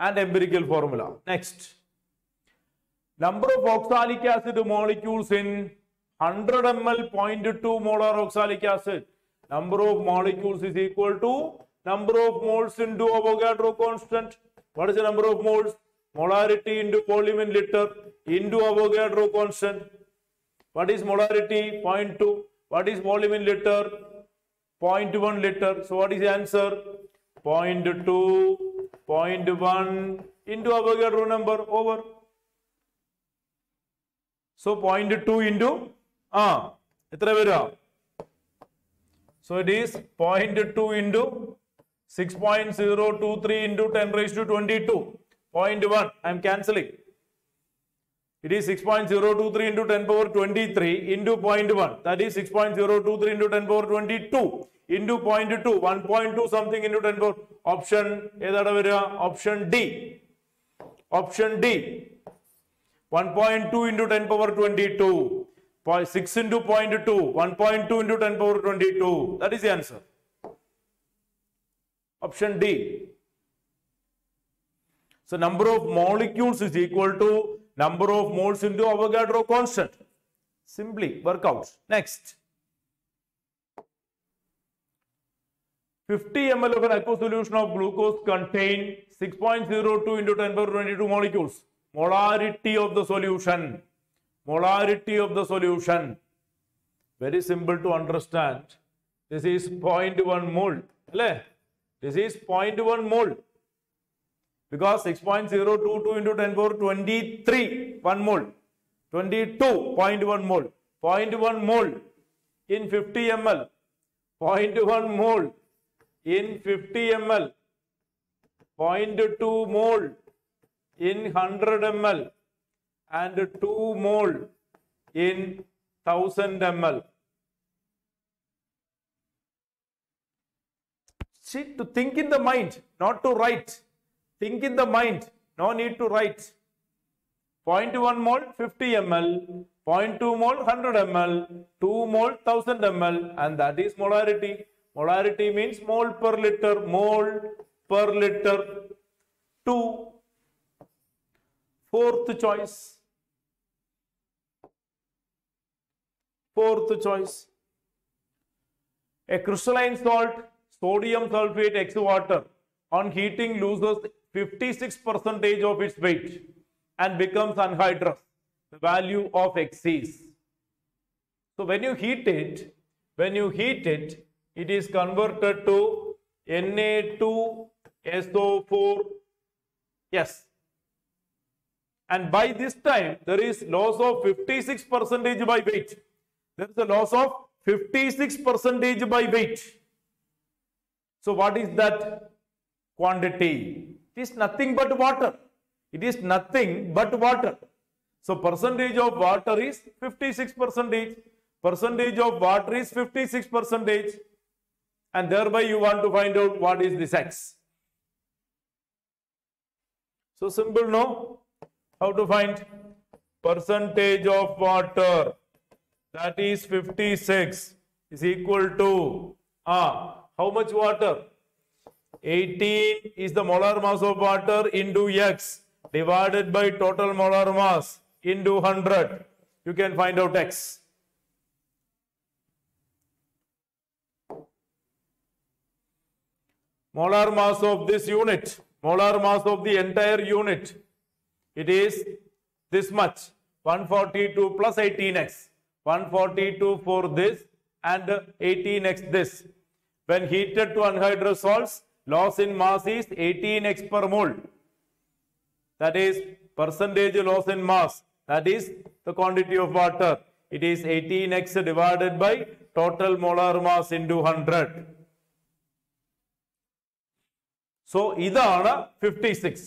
and empirical formula. Next. Number of oxalic acid molecules in 100 ml 0.2 molar oxalic acid. Number of molecules is equal to number of moles into Avogadro constant. What is the number of moles? Molarity into volume in liter into Avogadro constant. What is molarity? 0.2. What is volume in liter? 0.1 liter. So what is the answer? 0.2, 0.1 into Avogadro number over. So 0.2 into ആ എത്ര വരിക so it is point two into six point zero two three into ten raise to twenty two point one I'm cancelling it is six point zero two three into ten power twenty three into point one that is six point zero two three into ten power twenty two into point two one point two something into ten power option ഏതാണ് വരിക? Option D option D one point two into ten power twenty two 6 into 0.2, 1.2 into 10 power 22. That is the answer. Option D. So number of molecules is equal to number of moles into Avogadro constant. Simply work out. Next. 50 ml of an aqueous solution of glucose contain 6.02 into 10 power 22 molecules. Molarity of the solution molarity of the solution. Very simple to understand. This is 0.1 mole. This is 0.1 mole. Because 6.022 into 10 power 23, 1 mole. 22.1 mole. 0.1 mole in 50 ml. 0.1 mole in 50 ml. 0.2 mole in 100 ml and 2 mole in 1000 ml. See, to think in the mind, not to write. Think in the mind, no need to write. 0.1 mole 50 ml, 0.2 mole 100 ml, 2 mole 1000 ml, and that is molarity. Molarity means mole per liter, mole per liter. 2. Fourth choice. Fourth choice. A crystalline salt, sodium sulfate X water, on heating loses 56 percentage of its weight and becomes anhydrous. The value of X is. So when you heat it, when you heat it, it is converted to Na2SO4. Yes. And by this time, there is loss of 56 percentage by weight. There is a loss of 56 percentage by weight. So what is that quantity? It is nothing but water. It is nothing but water. So percentage of water is 56 percentage. Percentage of water is 56 percentage. And thereby you want to find out what is this X. So simple no? How to find percentage of water that is 56 is equal to ah, how much water? 18 is the molar mass of water into X divided by total molar mass into 100. You can find out X. Molar mass of this unit, molar mass of the entire unit, it is this much 142 plus 18x. 142 for this and 18x this. When heated to anhydrous salts, loss in mass is 18x per mole. That is percentage loss in mass. That is the quantity of water. It is 18x divided by total molar mass into 100. So ഇതാണ് 56.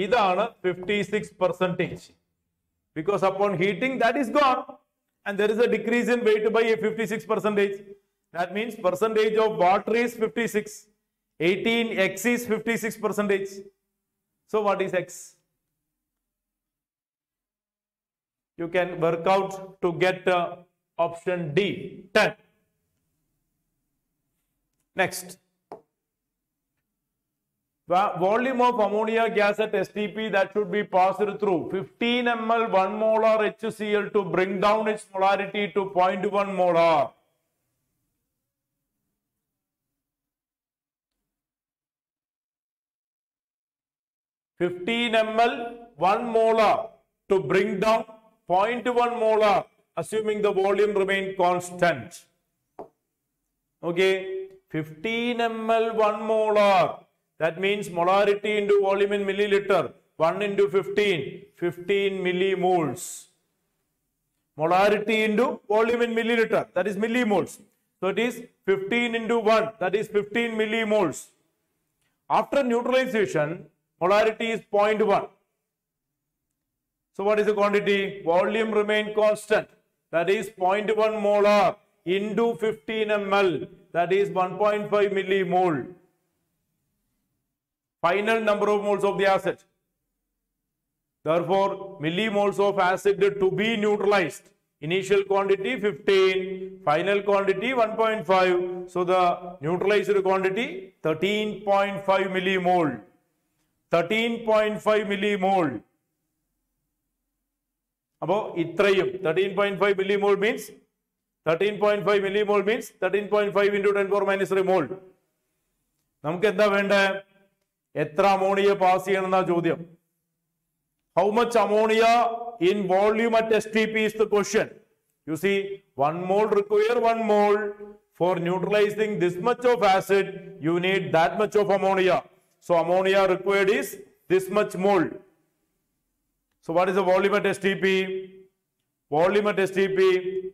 ഇതാണ് 56 percentage. Because upon heating that is gone and there is a decrease in weight by a 56 percentage. That means percentage of water is 56. 18x is 56 percentage. So what is x? You can work out to get uh, option D, 10. Next. Volume of ammonia gas at STP that should be passed through 15 ml 1 molar HCl to bring down its molarity to 0.1 molar. Fifteen ml, one molar to bring down 0.1 molar, assuming the volume remain constant. Okay, 15 ml 1 molar. That means molarity into volume in milliliter. 1 into 15, 15 millimoles. Molarity into volume in milliliter. That is millimoles. So it is 15 into 1. That is 15 millimoles. After neutralization, molarity is 0.1. So what is the quantity? Volume remain constant. That is 0.1 molar into 15 ml. That is 1.5 millimole Final number of moles of the acid. Therefore, millimoles of acid to be neutralized Initial quantity 15, final quantity 1.5. So the neutralized quantity 13.5 millimole. 13.5 millimole. അപ്പോൾ ഇത്രയും thirteen point five milli മോൾ means thirteen point five milli മോൾ means thirteen point five into ten four minus three mole നമുക്ക് എന്താ വേണ്ടേ എത്ര ammonia pass ചെയ്യണം എന്നാ ചോദ്യം how much ammonia in volume at S T P is the question you see one mole require one mole for neutralizing this much of acid you need that much of ammonia so ammonia required is this much mole So what is the volume at STP? Volume at STP,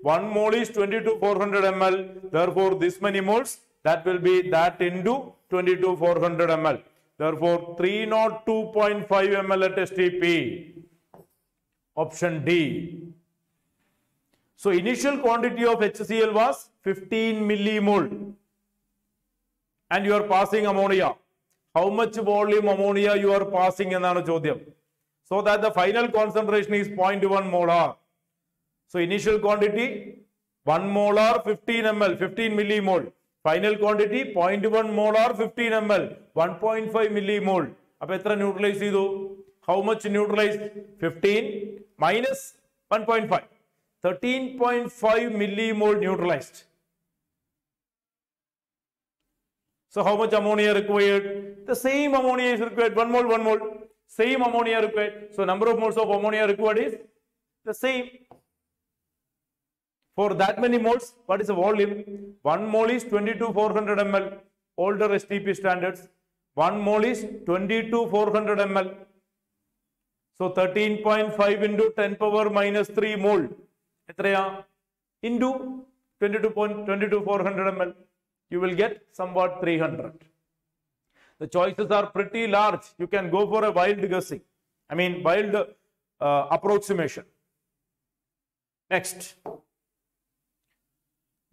1 mole is 22 400 ml. Therefore, this many moles, that will be that into 22 400 ml. Therefore, 302.5 ml at STP. Option D. So, initial quantity of HCl was 15 millimole. And you are passing ammonia. How much volume ammonia you are passing എന്നാണ് ചോദ്യം so that the final concentration is 0.1 molar. So initial quantity 1 molar 15 ml, 15 millimole. Final quantity 0.1 molar 15 ml, 1.5 millimole. അപ്പൊ എത്ര neutralise ചെയ്തു how much neutralise fifteen minus one point five thirteen point five millimole neutralised So how much ammonia required? The same ammonia is required. One mole, one mole. Same ammonia required. So number of moles of ammonia required is the same. For that many moles, what is the volume? One mole is 22,400 ml. Older STP standards. One mole is 22,400 ml. So 13.5 into 10 power minus 3 mole. എത്രയാ into 22.22400 ml you will get somewhat 300 the choices are pretty large you can go for a wild guessing i mean wild uh, approximation next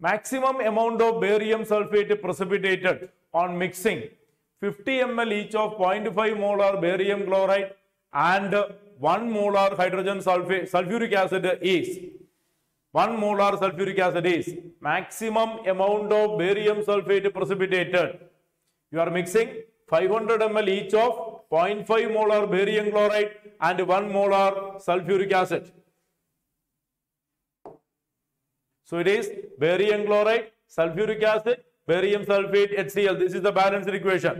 maximum amount of barium sulfate precipitated on mixing 50 ml each of 0.5 molar barium chloride and 1 molar hydrogen sulfate sulfuric acid is 1 molar sulfuric acid is maximum amount of barium sulfate precipitated. You are mixing 500 ml each of 0.5 molar barium chloride and 1 molar sulfuric acid. So it is barium chloride, sulfuric acid, barium sulfate, HCl. This is the balanced equation.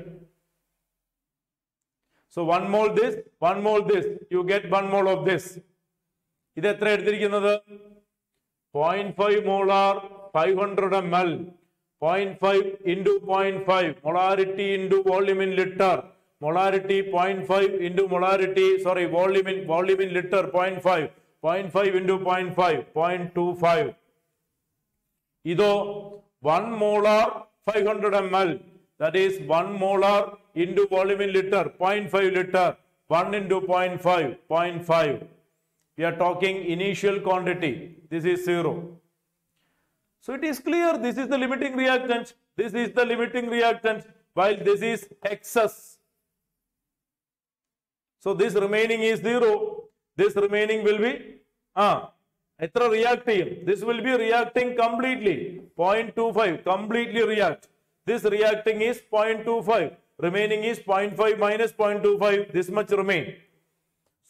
So 1 mole this, 1 mole this. You get 1 mole of this. ഇത് എത്ര എടുത്തിരിക്കുന്നത് point five molar five hundred M L point five into point five molarity into volume in litre molarity point five into molarity sorry volume in volume in litre point five point five into point five point two five ഇതോ 1 molar 500 ml. That is 1 molar into volume in liter 0.5 liter. 1 into 0.5 0.5 we are talking initial quantity. This is 0 so it is clear this is the limiting reactant this is the limiting reactant while this is excess. So this remaining is 0 this remaining will be ah എത്ര react ചെയ്യും this will be reacting completely point two five completely react this reacting is point to five remaining is point five minus point two five this much remain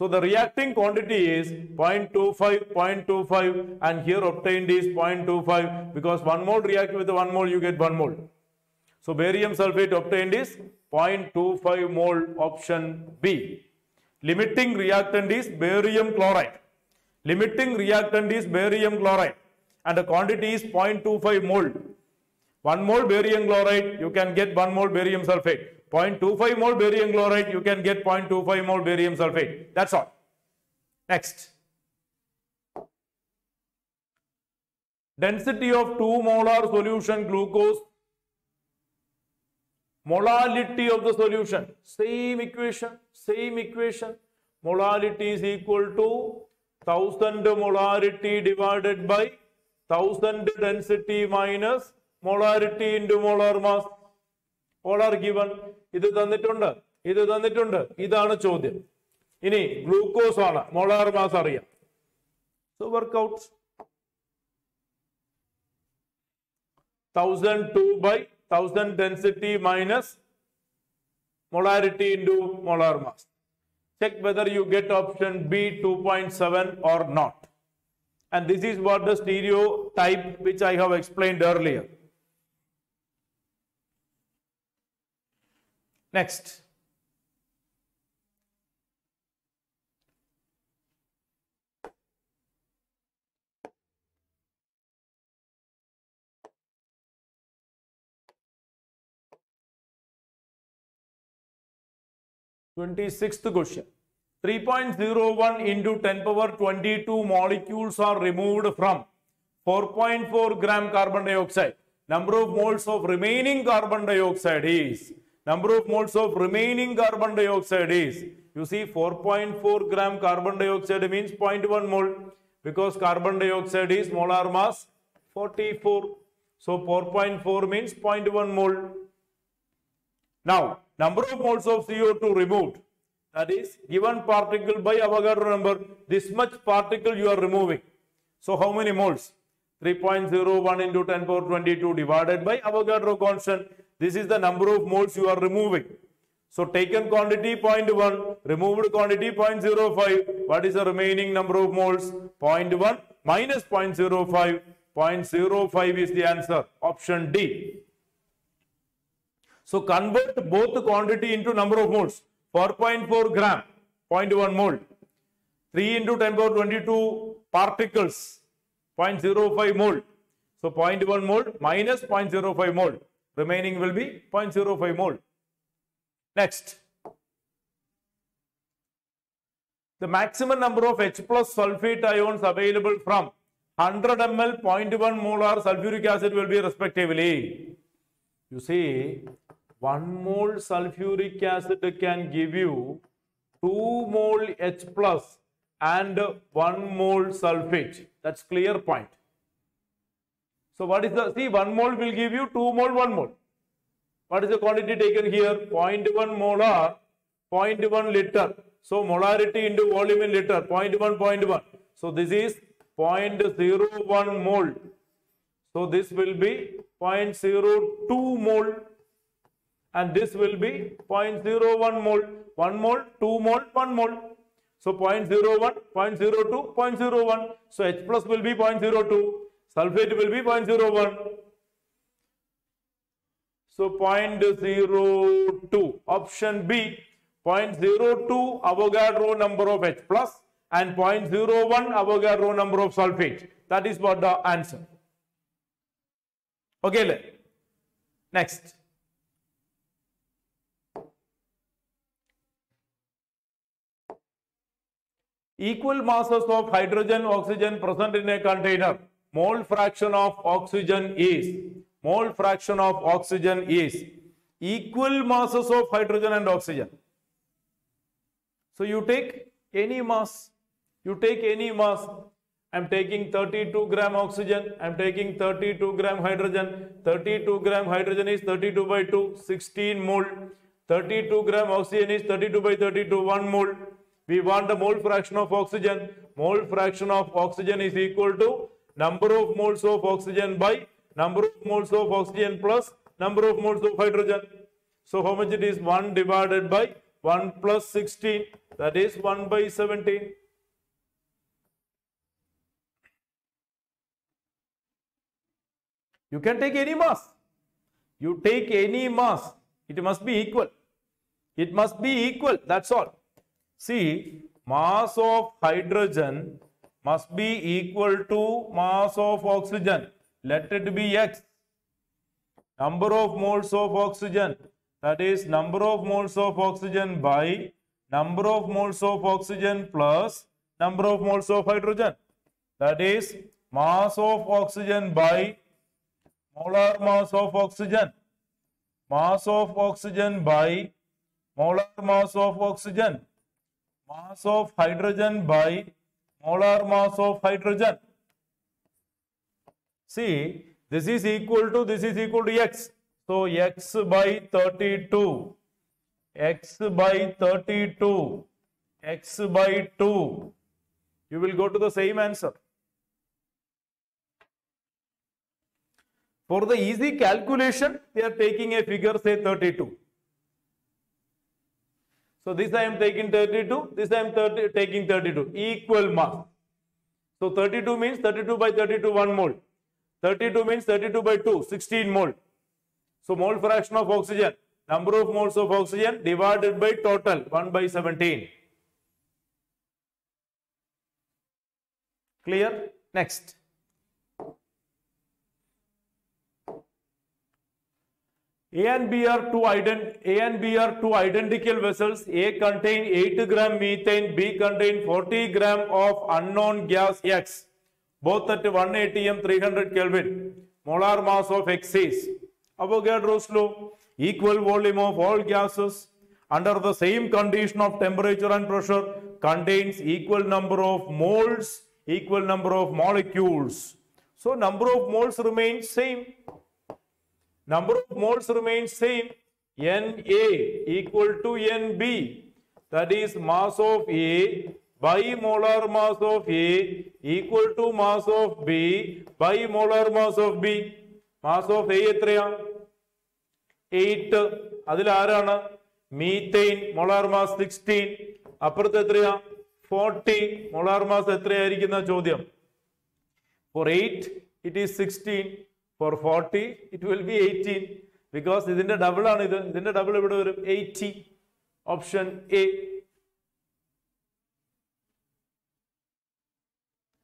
So the reacting quantity is 0.25, 0.25 and here obtained is 0.25 because 1 mole react with 1 mole you get 1 mole. So barium sulfate obtained is 0.25 mole option B. Limiting reactant is barium chloride. Limiting reactant is barium chloride and the quantity is 0.25 mole. 1 mole barium chloride you can get 1 mole barium sulfate. 0.25 mole barium chloride, you can get 0.25 mole barium sulfate. That's all. Next. Density of 2 molar solution glucose. Molality of the solution. Same equation. Same equation. Molality is equal to thousand molarity divided by thousand density minus molarity into molar mass molar given ഇത് തന്നിട്ടുണ്ട്. ഇത് തന്നിട്ടുണ്ട്. ഇതാണ് ചോദ്യം. ഇനി glucose ആണ്. Molar mass അറിയാം. Work out thousand two by thousand density minus molarity into molar mass Check whether you get option B 2.7 or not. And this is what the stereotype which I have explained earlier. Next. Twenty-sixth question. 3.01 into 10 power 22 molecules are removed from 4.4 gram carbon dioxide. Number of moles of remaining carbon dioxide is number of moles of remaining carbon dioxide is you see 4.4 gram carbon dioxide means 0.1 mole because carbon dioxide is molar mass 44 so 4.4 means 0.1 mole. Now number of moles of co2 removed that is given particle by avogadro number this much particle you are removing so how many moles 3.01 into 10 power 22 divided by avogadro constant this is the number of moles you are removing. So taken quantity 0.1, removed quantity 0.05. What is the remaining number of moles? 0.1 minus 0.05. 0.05 is the answer. Option D. So convert both quantity into number of moles. 4.4 gram, 0.1 mole. 3 into 10 power 22 particles, 0.05 mole. So 0.1 mole minus 0.05 mole remaining will be 0.05 mole. Next, the maximum number of H plus sulfate ions available from 100 ml 0.1 molar sulfuric acid will be respectively. You see, 1 mole sulfuric acid can give you 2 mole H plus and 1 mole sulfate. That's clear point. So what is the, see 1 mole will give you 2 mole 1 mole. What is the quantity taken here? 0.1 molar, 0.1 liter. So molarity into volume in liter, 0.1, 0.1. So this is 0.01 mole. So this will be 0.02 mole and this will be 0.01 mole. 1 mole, 2 mole, 1 mole. So 0.01, 0.02, 0.01. So H plus will be 0.02. Sulfate will be 0.01. So 0.02. Option B, 0.02 Avogadro number of H plus and 0.01 Avogadro number of sulfate. That is what the answer. Okay, next. Equal masses of hydrogen, oxygen present in a container. Mole fraction of oxygen is mole fraction of oxygen is equal masses of hydrogen and oxygen. So you take any mass, you take any mass. I'm taking 32 gram oxygen, I'm taking 32 gram hydrogen. 32 gram hydrogen is 32 by 2, 16 mole. 32 gram oxygen is 32 by 32, 1 mole. We want the mole fraction of oxygen. Mole fraction of oxygen is equal to number of moles of oxygen by number of moles of oxygen plus number of moles of hydrogen. So how much it is? 1 divided by 1 plus 16 that is 1 by 17. You can take any mass. You take any mass. It must be equal. It must be equal. That's all. See, mass of hydrogen must be equal to mass of oxygen. Let it be X. Number of moles of oxygen. That is number of moles of oxygen by number of moles of oxygen plus number of moles of hydrogen. That is mass of oxygen by molar mass of oxygen. Mass of oxygen by molar mass of oxygen. Mass of hydrogen by molar mass of hydrogen. See, this is equal to, this is equal to x. So, x by 32, x by 32, x by 2. You will go to the same answer. For the easy calculation, we are taking a figure, say 32. So this I am taking 32, this I am 30, taking 32, equal mass. So 32 means 32 by 32, 1 mole. 32 means 32 by 2, 16 mole. So mole fraction of oxygen, number of moles of oxygen divided by total, 1 by 17. Clear? Next. A and B are two ident A and B are two identical vessels. A contain 8 gram methane, B contain 40 gram of unknown gas X, both at 1 atm 300 Kelvin. Molar mass of X is Avogadro's law, equal volume of all gases under the same condition of temperature and pressure contains equal number of moles, equal number of molecules. So number of moles remains same. Number of moles remains same. Na equal to Nb. That is mass of A by molar mass of A equal to mass of B by molar mass of B. Mass of A എത്രയാ eight അതിൽ ആരാണ് molar molar mass sixteen അപ്പുറത്ത് എത്രയാ forty molar mass എത്രയായിരിക്കുന്ന ചോദ്യം four eight it is sixteen four forty it will be eighteen because ഇതിന്റെ double ആണ് ഇത് ഇതിന്റെ ഡബിൾ ഇവിടെ വരും eighty option A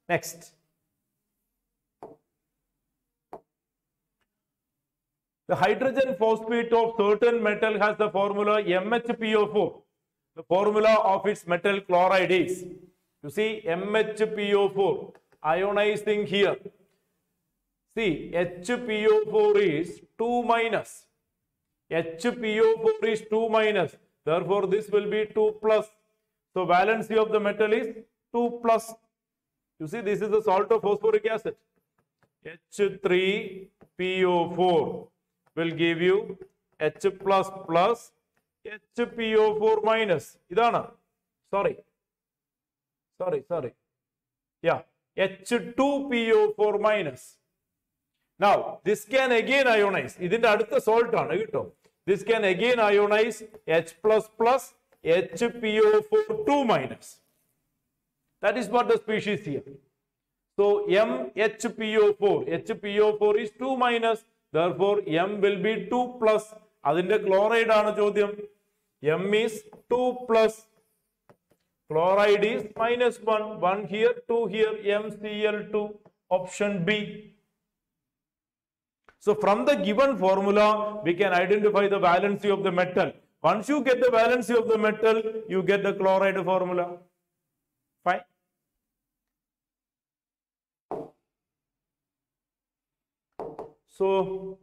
next The hydrogen phosphate of certain metal has the formula MHPO4. The formula of its metal chloride is, you see MHPO4 ionizing here. See, HPO4 is 2 minus. HPO4 is 2 minus. Therefore, this will be 2 plus. So, valency of the metal is 2 plus. You see, this is the salt of phosphoric acid. H3PO4 will give you H plus plus HPO4 minus. Idana. Sorry. Sorry, sorry. Yeah. H2PO4 minus. Now, this can again ionize. ഇതിന്റെ അടുത്ത salt ആണ് കേട്ടോ this can again ionize H plus plus HPO4 2 minus. That is what the species here. So MHPO4, HPO4 is 2 minus, therefore M will be 2 plus. അതിന്റെ chloride ആണ് ചോദ്യം M is 2 plus. Chloride is minus 1, 1 here, 2 here, MCl2, option B. So from the given formula, we can identify the valency of the metal. Once you get the valency of the metal, you get the chloride formula. Fine. So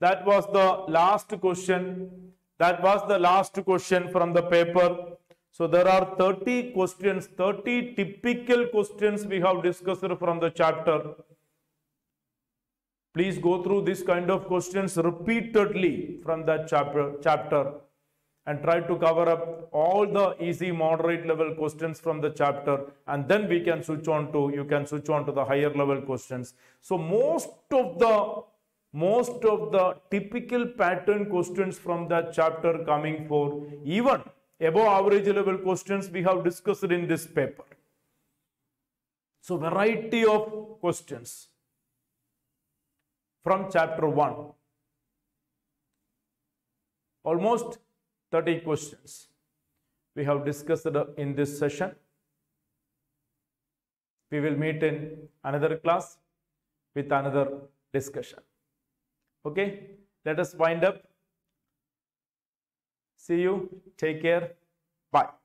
that was the last question. That was the last question from the paper. So there are 30 questions, 30 typical questions we have discussed from the chapter. Please go through this kind of questions repeatedly from that chapter, chapter and try to cover up all the easy moderate level questions from the chapter and then we can switch on to you can switch on to the higher level questions. So most of the most of the typical pattern questions from that chapter coming for even above average level questions we have discussed in this paper. So variety of questions from chapter 1 almost 30 questions we have discussed in this session. We will meet in another class with another discussion. Okay, let us wind up. See you. Take care. Bye.